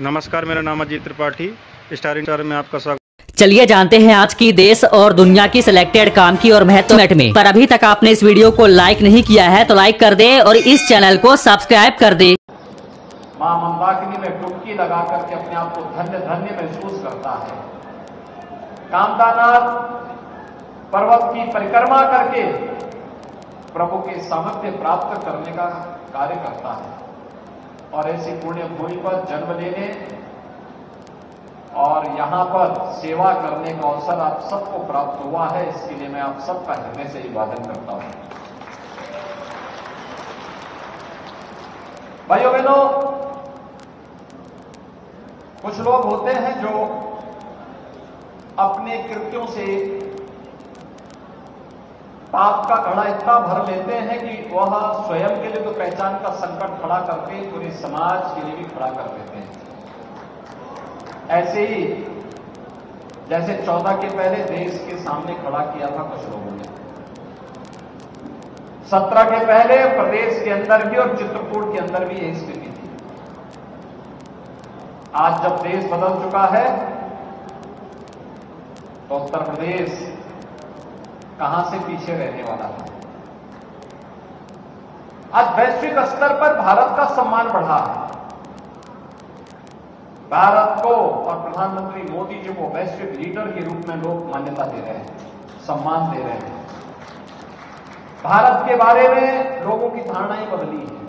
नमस्कार मेरा नाम अजीत त्रिपाठी स्टार स्टार में आपका स्वागत। चलिए जानते हैं आज की देश और दुनिया की सिलेक्टेड काम की और महत्व मिनट में। पर अभी तक आपने इस वीडियो को लाइक नहीं किया है तो लाइक कर दे और इस चैनल को सब्सक्राइब कर दे। माँ मंदाकिनी में डुबकी लगा करके अपने आप को धन्य धन्य महसूस करता है। कामदानाथ पर्वत की परिक्रमा करके प्रभु के सामर्थ्य प्राप्त करने का कार्य करता है। और ऐसी पुण्य भूमि पर जन्म लेने और यहाँ पर सेवा करने का अवसर आप सबको प्राप्त हुआ है, इसके लिए मैं आप सबका हृदय से अभिवादन करता हूँ। भाइयों बहनों, कुछ लोग होते हैं जो अपने कृत्यों से पाप का घड़ा इतना भर लेते हैं कि वह स्वयं के लिए तो पहचान का संकट खड़ा करके पूरे समाज के लिए भी खड़ा कर देते हैं। ऐसे ही, जैसे चौदह के पहले देश के सामने खड़ा किया था कुछ लोगों ने। सत्रह के पहले प्रदेश के अंदर भी और चित्रकूट के अंदर भी यही स्थिति थी। आज जब देश बदल चुका है तो उत्तर प्रदेश कहाँ से पीछे रहने वाला है? आज वैश्विक स्तर पर भारत का सम्मान बढ़ा है। भारत को और प्रधानमंत्री मोदी जी को वैश्विक लीडर के रूप में लोग मान्यता दे रहे हैं, सम्मान दे रहे हैं। भारत के बारे में लोगों की धारणाएँ बदली हैं।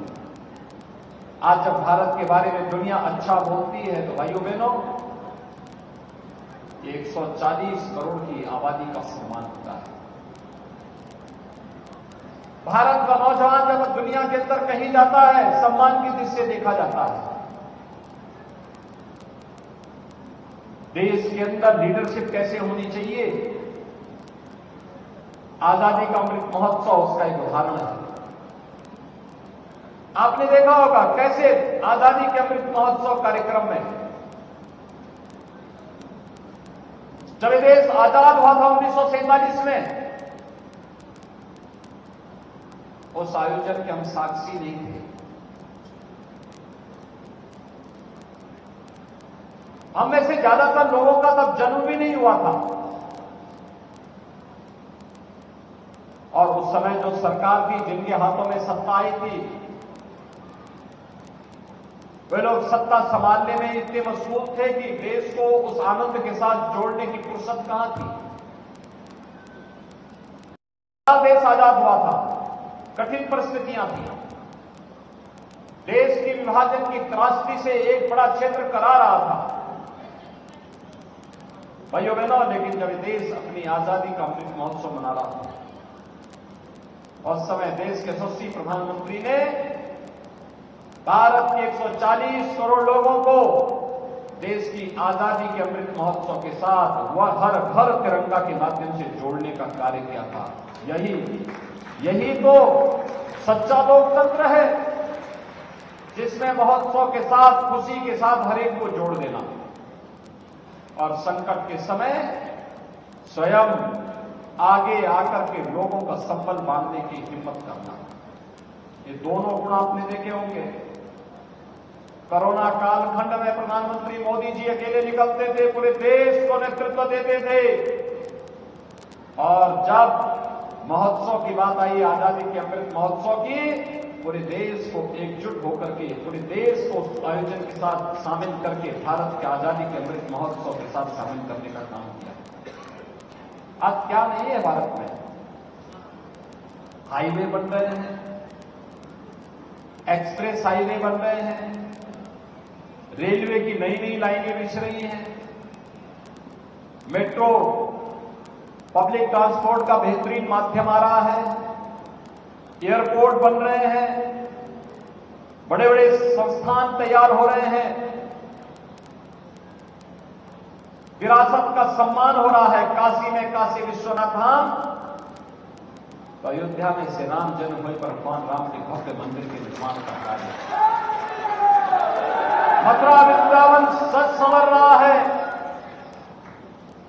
आज जब भारत के बारे में दुनिया अच्छा बोलती है तो भाइयों बहनों 140 करोड़ की आबादी का सम्मान होता है। भारत का नौजवान जब दुनिया के अंदर कहीं जाता है, सम्मान की दृष्टि देखा जाता है। देश के अंदर लीडरशिप कैसे होनी चाहिए? आज़ादी का अमृत महोत्सव, उसका एक उदाहरण है। आपने देखा होगा कैसे आज़ादी के अमृत महोत्सव कार्यक्रम में जब देश आज़ाद हुआ था उन्नीस सौ सैंतालीस में उस आयोजन के हम साक्षी नहीं थे। हम में से ज़्यादातर लोगों का तब जन्म भी नहीं हुआ था। और उस समय जो सरकार थी, जिनके हाथों में सत्ता आई थी, वे लोग सत्ता संभालने में इतने मशगूल थे कि देश को उस आनंद के साथ जोड़ने की फुर्सत कहाँ थी? देश आज़ाद हुआ था? कठिन परिस्थितियाँ थी। देश की विभाजन की त्रासदी से एक बड़ा क्षेत्र करा रहा था। भाइयों बहनों, लेकिन जब देश अपनी आज़ादी का अमृत महोत्सव मना रहा था उस समय देश के यशस्वी प्रधानमंत्री ने भारत के 140 करोड़ लोगों को देश की आज़ादी के अमृत महोत्सव के साथ वह हर घर तिरंगा के माध्यम से जोड़ने का कार्य किया था। यही यही तो सच्चा लोकतंत्र है, जिसमें महोत्सव के साथ, खुशी के साथ हर एक को जोड़ देना। और संकट के समय स्वयं आगे आकर के लोगों का संबल बांधने की हिम्मत करना। ये दोनों गुण आपने देखे होंगे। कोरोना कालखंड में प्रधानमंत्री मोदी जी अकेले निकलते थे, पूरे देश को नेतृत्व देते थे। और जब महोत्सव की बात आई, आज़ादी के अमृत महोत्सव की। पूरे देश को एकजुट होकर के, पूरे देश को आयोजन के साथ शामिल करके, भारत के आज़ादी के अमृत महोत्सव के साथ शामिल करने का काम किया। आज क्या नहीं है भारत में? हाईवे बन रहे हैं। एक्सप्रेस हाईवे बन रहे हैं। रेलवे की नई नई लाइनें बिछ रही हैं। मेट्रो पब्लिक ट्रांसपोर्ट का बेहतरीन माध्यम आ रहा है। एयरपोर्ट बन रहे हैं। बड़े बड़े संस्थान तैयार हो रहे हैं। विरासत का सम्मान हो रहा है। काशी में काशी विश्वनाथ धाम। तो अयोध्या में श्री राम जन्म हुए पर भगवान राम के भव्य मंदिर के निर्माण का कार्य। मथुरा, वृंदावन सच संवर रहा है।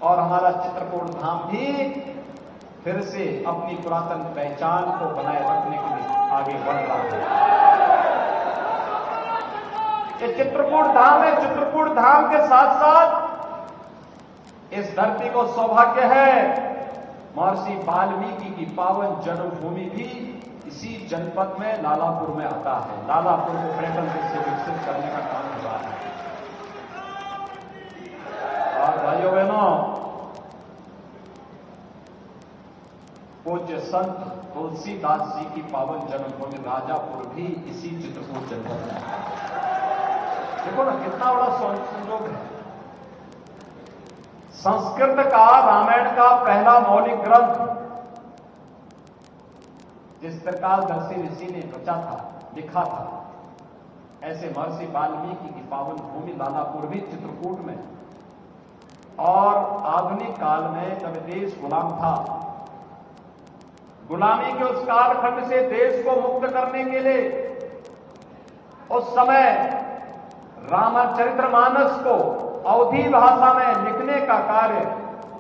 और हमारा चित्रकूट धाम भी फिर से अपनी पुरातन पहचान को बनाए रखने के लिए आगे बढ़ रहा है। ये चित्रकूट धाम है, चित्रकूट धाम के साथ साथ इस धरती को सौभाग्य है। महर्षि वाल्मीकि की पावन जन्मभूमि भी इसी जनपद में, लालापुर में आता है। लालापुर को पर्यटन से विकसित करने का काम हो रहा है और भाइयों बहनों पूज्य संत तुलसीदास जी की पावन जन्मभूमि राजापुर भी इसी चित्रकूट जनपद में देखो ना, कितना बड़ा संयोग है। संस्कृत का, रामायण का पहला मौलिक ग्रंथ, जिस प्रकार दर्शी ऋषि ने रचा था, लिखा था, ऐसे महर्षि वाल्मीकि की पावन भूमि लालापुर भी चित्रकूट में। और आधुनिक काल में जब देश गुलाम था। गुलामी के उस कालखंड से देश को मुक्त करने के लिए उस समय रामचरितमानस को अवधि भाषा में लिखने का कार्य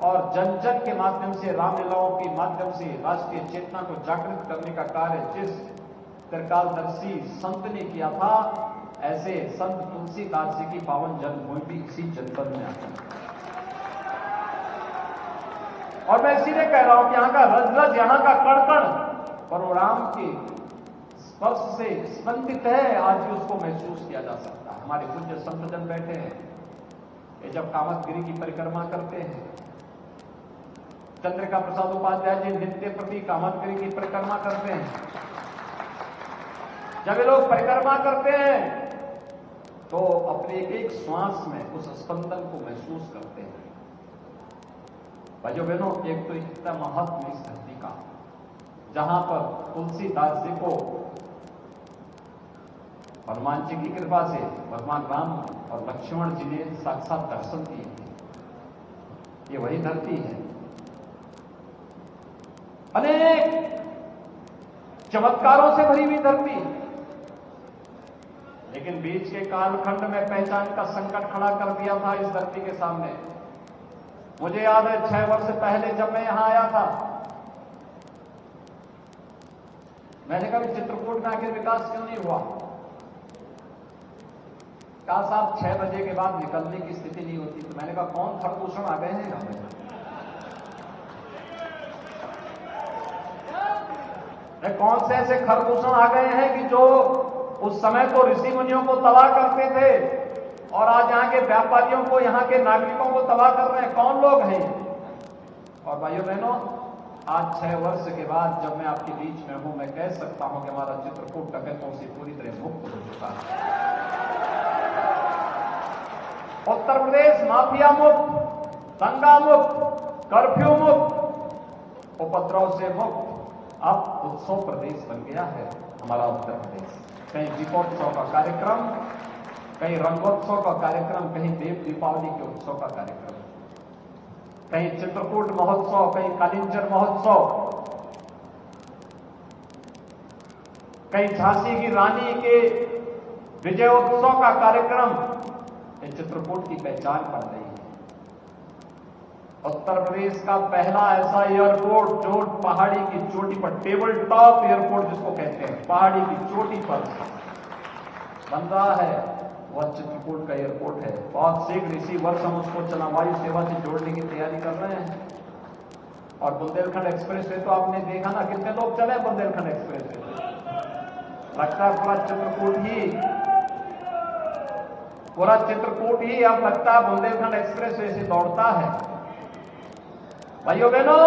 और जन जन के माध्यम से रामलीलाओं के माध्यम से राष्ट्रीय चेतना को जागृत करने का कार्य जिस त्रिकालदर्शी संत ने किया था, ऐसे संत तुलसीदास जी की पावन जन्मभूमि भी इसी जनपद में आती है। और मैं इसीलिए कह रहा हूँ कि यहाँ का रज रज यहाँ का कण परशुराम के स्पर्श से स्पंदित है, आज भी उसको महसूस किया जा सकता है। हमारे पूज्य संत जन बैठे हैं। ये जब कामतगिरी की परिक्रमा करते हैं, चंद्रिका प्रसाद उपाध्याय जी नित्य प्रति कामतगिरी की परिक्रमा करते हैं। जब ये लोग परिक्रमा करते हैं तो अपने एक एक श्वास में उस स्पंदन को महसूस करते हैं। भाइयों बहनों, एक तो इतना महत्व इस धरती का, जहाँ पर तुलसीदास जी को हनुमान जी की कृपा से भगवान राम और लक्ष्मण जी ने साक्षात दर्शन दिए ये वही धरती है। अनेक चमत्कारों से भरी हुई धरती। लेकिन बीच के कालखंड में पहचान का संकट खड़ा कर दिया था इस धरती के सामने। मुझे याद है छह वर्ष पहले जब मैं यहाँ आया था। मैंने कहा चित्रकूट में आखिर विकास क्यों नहीं हुआ? कहा साहब छह बजे के बाद निकलने की स्थिति नहीं होती? तो मैंने कहा, कौन खरदूषण आ गए हैं पे? कौन से ऐसे खरदूषण आ गए हैं कि जो उस समय तो ऋषि मुनियों को तबाह करते थे और आज यहाँ के व्यापारियों को यहाँ के नागरिकों तबाह कर रहे हैं? कौन लोग हैं? और भाइयों बहनों आज छह वर्ष के बाद जब मैं आपके बीच में हूँ, मैं कह सकता हूँ कि हमारा चित्रकूट डकैतों से पूरी तरह मुक्त हो चुका है। उत्तर प्रदेश, माफिया मुक्त, दंगा मुक्त, कर्फ्यू मुक्त, उपद्रव से मुक्त। अब उत्सव प्रदेश बन गया है, हमारा उत्तर प्रदेश। कहीं दीपोत्सव का कार्यक्रम कहीं रंगोत्सव का कार्यक्रम, कहीं देव दीपावली के उत्सव का कार्यक्रम। कहीं चित्रकूट महोत्सव, कहीं कालिंचर महोत्सव। कहीं झांसी की रानी के विजयोत्सव का कार्यक्रम चित्रकूट की पहचान बन रही है। उत्तर प्रदेश का पहला ऐसा एयरपोर्ट, जो पहाड़ी की चोटी पर, टेबल टॉप एयरपोर्ट जिसको कहते हैं, पहाड़ी की चोटी पर बन रहा है। वह चित्रकूट का एयरपोर्ट है। बहुत शीघ्र इसी वर्ष हम उसको चला वायु सेवा से जोड़ने की तैयारी कर रहे हैं। और बुंदेलखंड एक्सप्रेस वे तो आपने देखा ना, कितने लोग चले बुंदेलखंड एक्सप्रेस वे? लगता है पूरा चित्रकूट ही। पूरा चित्रकूट ही अब लगता है बुंदेलखंड एक्सप्रेस वे से दौड़ता है। भाइयों बहनों,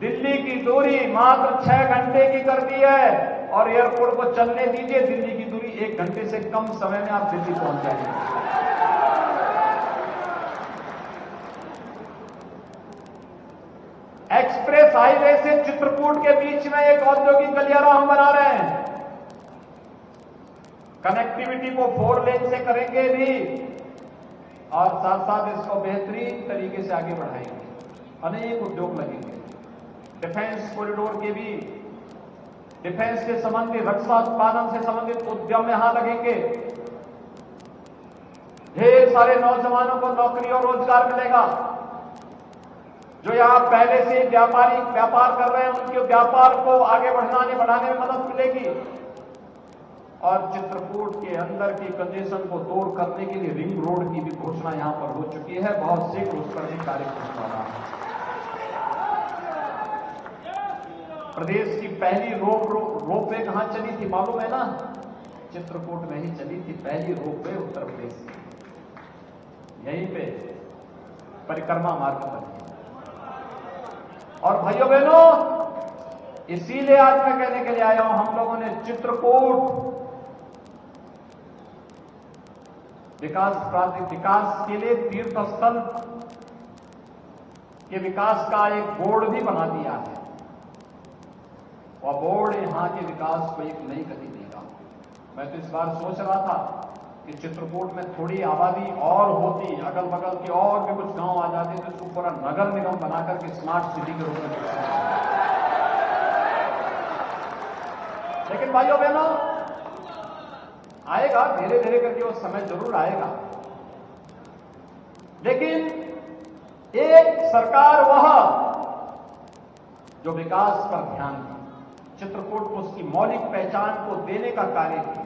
दिल्ली की दूरी मात्र छह घंटे की कर दी है। और एयरपोर्ट को चलने दीजिए, दिल्ली की दूरी एक घंटे से कम समय में आप दिल्ली पहुँच जाएँगे एक्सप्रेस हाईवे से चित्रकूट के बीच में एक औद्योगिक गलियारा हम बना रहे हैं। कनेक्टिविटी को फोर लेन से करेंगे भी, और साथ साथ इसको बेहतरीन तरीके से आगे बढ़ाएँगे। अनेक उद्योग लगेंगे। डिफेंस कॉरिडोर के भी डिफेंस के संबंधित रक्षा उत्पादन से संबंधित उद्यम यहाँ लगेंगे। ढेर सारे नौजवानों को नौकरी और रोज़गार मिलेगा। जो यहाँ पहले से व्यापारी, व्यापार कर रहे हैं, उनके व्यापार को आगे बढ़ाने बढ़ाने में मदद मिलेगी। और चित्रकूट के अंदर की कंजेशन को दूर करने के लिए रिंग रोड की भी घोषणा यहाँ पर हो चुकी है। बहुत शीघ्र उस पर भी कार्य हो। प्रदेश की पहली रोप रोप वे कहाँ चली थी? मालूम है ना? चित्रकूट में ही चली थी पहली रोप वे उत्तर प्रदेश की। यहीं पे परिक्रमा मार्ग पर और भाइयों बहनों, इसीलिए आज मैं कहने के लिए आया हूँ, हम लोगों ने चित्रकूट विकास विकास के लिए तीर्थ स्थल के विकास का एक बोर्ड भी बना दिया है। और बोर्ड यहाँ के विकास को एक नई गति देगा मैं तो इस बार सोच रहा था कि चित्रकूट में थोड़ी आबादी और होती अगल बगल के और भी कुछ गाँव आ जाते तो इसको पूरा नगर निगम बनाकर के स्मार्ट सिटी के रूप में लेकिन भाइयों बहनों, आएगा धीरे धीरे करके वो समय ज़रूर आएगा। लेकिन एक सरकार वह जो विकास पर ध्यान दी। चित्रकूट को उसकी मौलिक पहचान को देने का कार्य किया।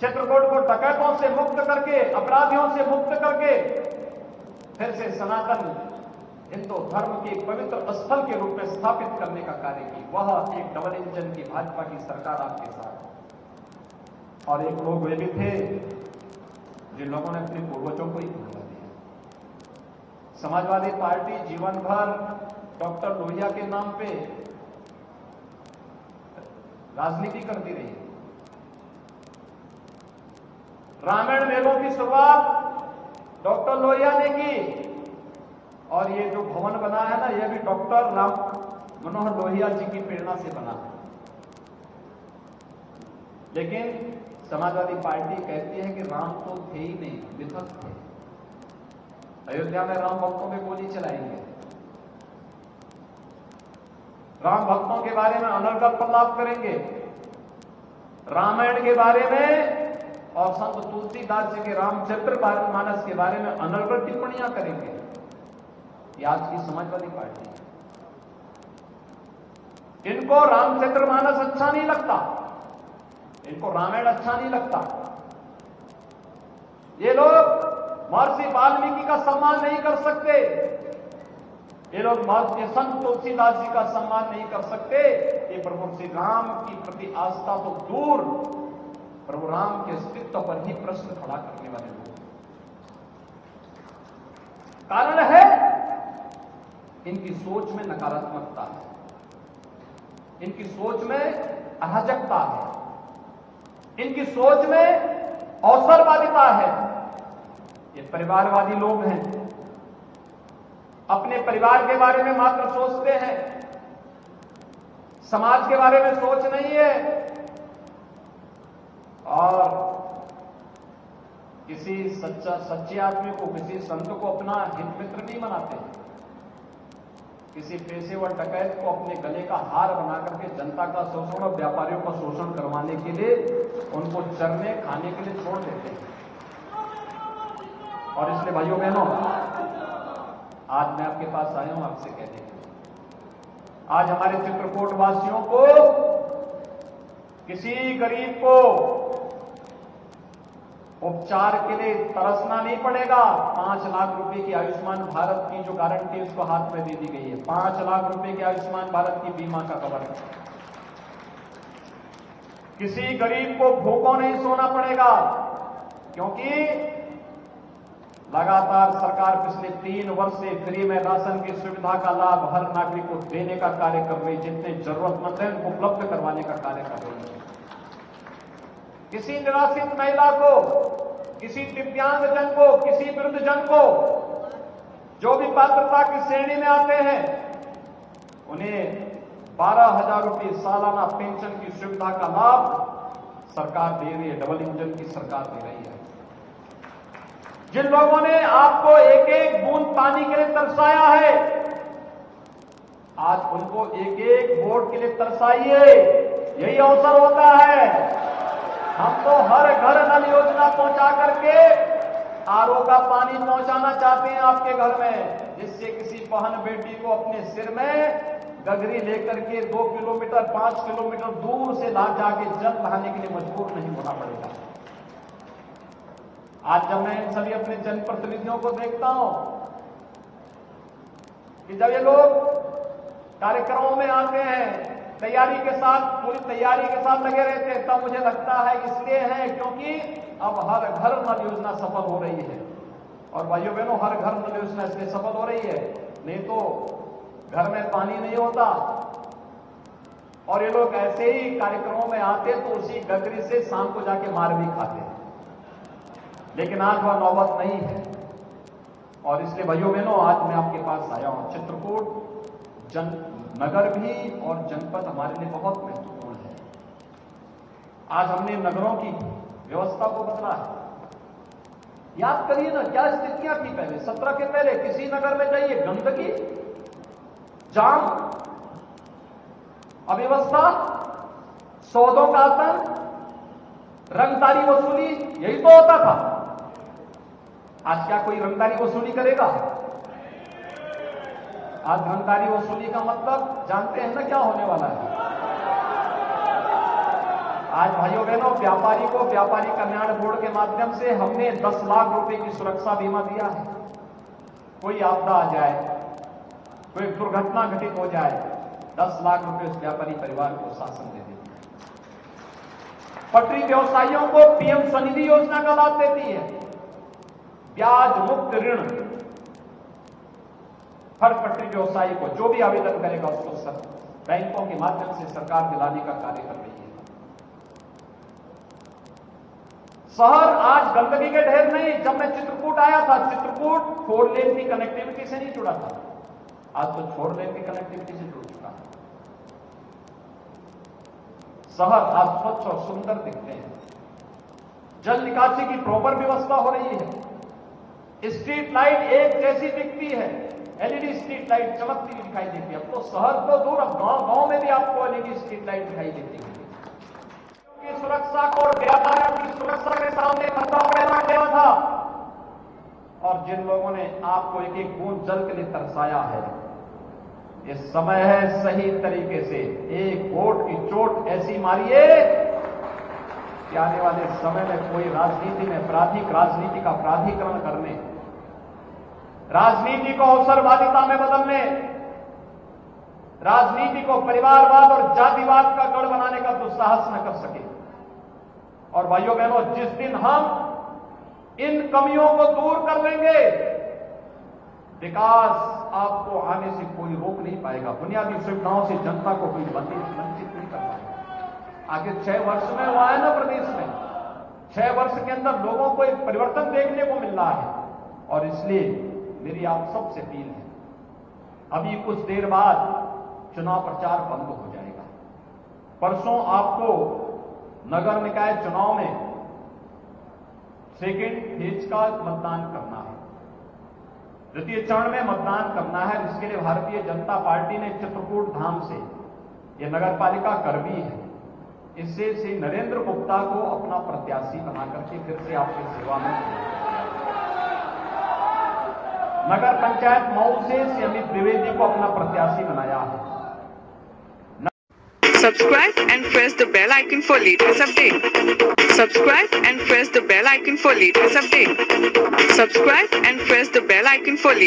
चित्रकूट को डकैतों से मुक्त करके, अपराधियों से मुक्त करके फिर से सनातन, हिंदू धर्म के पवित्र स्थल के रूप में स्थापित करने का कार्य की वह एक डबल इंजन की भाजपा की सरकार आपके साथ। और एक लोग वे भी थे, जिन लोगों ने अपने पूर्वजों को ही भूलवा दिया। समाजवादी पार्टी जीवन भर डॉक्टर लोहिया के नाम पे राजनीति करती रही। रामायण मेलों की शुरुआत डॉक्टर लोहिया ने की। और ये जो भवन बना है ना यह भी डॉक्टर राम मनोहर लोहिया जी की प्रेरणा से बना है। लेकिन समाजवादी पार्टी कहती है कि राम तो थे ही नहीं विधक थे। अयोध्या में राम भक्तों में गोली चलाएँगे। राम भक्तों के बारे में अनर्गल प्रलाप करेंगे। रामायण के बारे में और संत तुलसीदास जी के रामचंद्र मानस के बारे में अनर्गल टिप्पणियाँ करेंगे। आज की समाजवादी पार्टी इनको रामचंद्र मानस अच्छा नहीं लगता। इनको रामायण अच्छा नहीं लगता। ये लोग महर्षि वाल्मीकि का सम्मान नहीं कर सकते। ये लोग महर्षि संत तुलसीदास जी का सम्मान नहीं कर सकते। ये प्रभु श्री राम की प्रति आस्था तो दूर प्रभु राम के अस्तित्व पर ही प्रश्न खड़ा करने वाले लोग। कारण है, इनकी सोच में नकारात्मकता है। इनकी सोच में अराजकता है। इनकी सोच में अवसरवादिता है। ये परिवारवादी लोग हैं। अपने परिवार के बारे में मात्र सोचते हैं। समाज के बारे में सोच नहीं है। और किसी सच्चा, सच्चे आदमी को, किसी संत को अपना हित मित्र नहीं बनाते। किसी पेशेवर डकैत को अपने गले का हार बना करके जनता का शोषण और व्यापारियों का शोषण करवाने के लिए उनको चरने, खाने के लिए छोड़ देते हैं। और इसलिए भाइयों, बहनों आज मैं आपके पास आया हूँ, आपसे कहने के आज हमारे चित्रकूट वासियों को, किसी गरीब को उपचार के लिए तरसना नहीं पड़ेगा। पाँच लाख रुपए की आयुष्मान भारत की जो गारंटी उसको हाथ में दे दी गई है। पाँच लाख रुपए की आयुष्मान भारत की बीमा का कवर। किसी गरीब को भूखों नहीं सोना पड़ेगा, क्योंकि लगातार सरकार पिछले तीन वर्ष से फ्री में राशन की सुविधा का लाभ हर नागरिक को देने का कार्य कर रही जितने जरूरतमंद है, उनको उपलब्ध करवाने का कार्य कर रही है। किसी निराश्रित महिला को, किसी दिव्यांगजन को, किसी वृद्धजन को, जो भी पात्रता की श्रेणी में आते हैं, उन्हें बारह हज़ार रुपये सालाना पेंशन की सुविधा का लाभ सरकार दे रही है, डबल इंजन की सरकार दे रही है। जिन लोगों ने आपको एक एक बूंद पानी के लिए तरसाया है आज उनको एक एक वोट के लिए तरसाइए। यही अवसर होता है। हम तो हर घर नल योजना पहुँचा करके आरओ का पानी पहुंचाना चाहते हैं आपके घर में, जिससे किसी बहन बेटी को अपने सिर में गगरी लेकर के दो किलोमीटर, पाँच किलोमीटर दूर से ला जाके जल बहाने के लिए मजबूर नहीं होना पड़ेगा। आज जब मैं इन सभी अपने जनप्रतिनिधियों को देखता हूँ कि जब ये लोग कार्यक्रमों में आते हैं, तैयारी के साथ, पूरी तैयारी के साथ लगे रहते हैं, तब मुझे लगता है इसलिए है क्योंकि अब हर घर नल योजना सफल हो रही है। और भाइयों बहनों हर घर नल योजना इसलिए सफल हो रही है, नहीं तो घर में पानी नहीं होता। और ये लोग ऐसे ही कार्यक्रमों में आते तो उसी गगरी से शाम को जाके मार भी खाते। लेकिन आज वह नौबत नहीं है। और इसलिए भाइयों बहनों, आज मैं आपके पास आया हूँ। चित्रकूट जन नगर भी और जनपद हमारे लिए बहुत महत्वपूर्ण है। आज हमने नगरों की व्यवस्था को बदला है। याद करिए ना, क्या स्थितियाँ थी पहले? सत्रह के पहले किसी नगर में जाइए, गंदगी, जाम, अव्यवस्था, सौदों का आतंक, रंगदारी वसूली, यही तो होता था। आज क्या कोई रंगदारी वसूली करेगा? आज रंगदारी वसूली का मतलब जानते हैं ना क्या होने वाला है? आज भाइयों बहनों व्यापारी को व्यापारी कल्याण बोर्ड के माध्यम से हमने 10 लाख रुपए की सुरक्षा बीमा दिया है। कोई आपदा आ जाए, कोई दुर्घटना घटित हो जाए 10 लाख रुपए उस व्यापारी परिवार को शासन दे देती है पटरी व्यवसायियों को पीएम स्वनिधि योजना का लाभ देती है। ब्याज मुक्त ऋण। हर पटरी व्यवसायी को जो भी आवेदन करेगा उसको सर बैंकों के माध्यम से सरकार दिलाने का कार्य कर रही है। शहर आज गंदगी के ढेर नहीं, जब मैं चित्रकूट आया था, चित्रकूट फोर लेन की कनेक्टिविटी से नहीं जुड़ा था। आज तो फोर लेन की कनेक्टिविटी से जुड़ चुका है। शहर आज स्वच्छ और सुंदर दिखते हैं। जल निकासी की प्रॉपर व्यवस्था हो रही है। स्ट्रीट लाइट एक जैसी दिखती है। एलईडी स्ट्रीट लाइट चमकती हुई दिखाई देती है। तो शहर तो दूर, अब गाँव गाँव में भी आपको एलईडी स्ट्रीट लाइट दिखाई देती है। की सुरक्षा को और व्यापारियों की सुरक्षा के सामने खतरा पैदा किया था? और जिन लोगों ने आपको एक एक बूंद जल के लिए तरसाया है, ये समय है सही तरीके से। एक वोट की चोट ऐसी मारिए कि आने वाले समय में कोई राजनीति में आपराधिक राजनीति का प्राधिकरण करने राजनीति को अवसरवादिता में बदलने, राजनीति को परिवारवाद और जातिवाद का गढ़ बनाने का दुस्साहस न कर सके। और भाइयों बहनों जिस दिन हम इन कमियों को दूर कर लेंगे विकास आपको आने से कोई रोक नहीं पाएगा। बुनियादी सुविधाओं से जनता को कोई वंचित नहीं कर पाएगा। आगे छह वर्ष में हुआ है ना प्रदेश में। छह वर्ष के अंदर लोगों को एक परिवर्तन देखने को मिल रहा है। और इसलिए मेरी आप सबसे अपील है। अभी कुछ देर बाद चुनाव प्रचार बंद हो जाएगा। परसों आपको नगर निकाय चुनाव में सेकेंड फ़ेज़ का मतदान करना है। द्वितीय चरण में मतदान करना है। जिसके लिए भारतीय जनता पार्टी ने चित्रकूट धाम से यह नगर पालिका कर है, इससे श्री नरेंद्र गुप्ता को अपना प्रत्याशी बना करके फिर से आपकी सेवा में नगर पंचायत मऊ से अमित द्विवेदी को अपना प्रत्याशी बनाया है and press the bell icon for latest update. Subscribe and press the bell icon for latest update. Subscribe and press the bell icon for latest